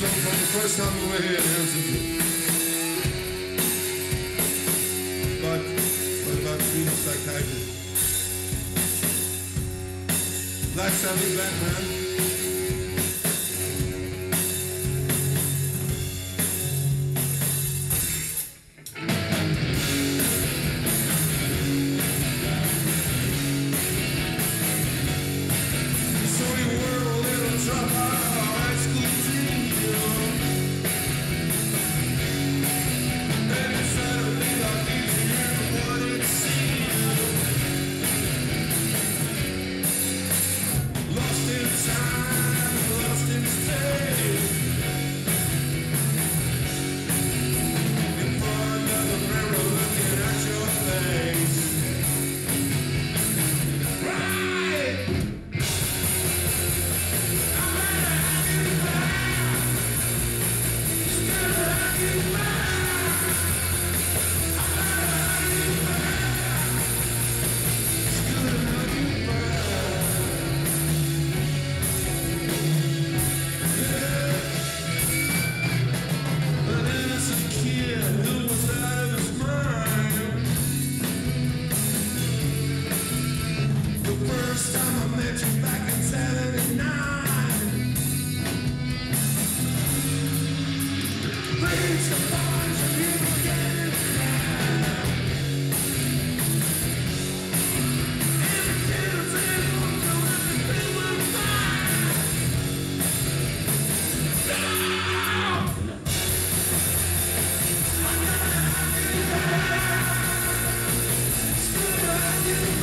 song from the first time we were here Helsinki. But what about being psychiatrist? Black Sabbath, Black Man. you.